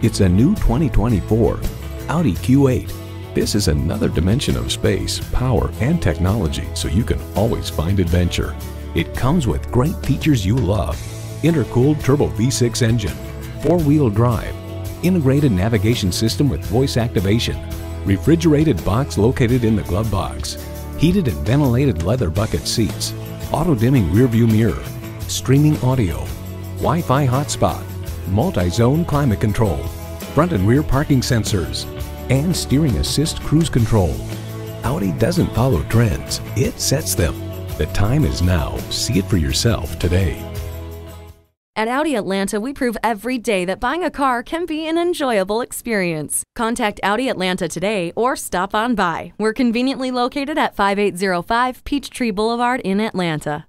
It's a new 2024 Audi Q8. This is another dimension of space, power, and technology so you can always find adventure. It comes with great features you love. Intercooled turbo V6 engine, four-wheel drive, integrated navigation system with voice activation, refrigerated box located in the glove box, heated and ventilated leather bucket seats, auto-dimming rearview mirror, streaming audio, Wi-Fi hotspot, multi-zone climate control, front and rear parking sensors, and steering assist cruise control. Audi doesn't follow trends, it sets them. The time is now. See it for yourself today. At Audi Atlanta, we prove every day that buying a car can be an enjoyable experience. Contact Audi Atlanta today or stop on by. We're conveniently located at 5805 Peachtree Boulevard in Atlanta.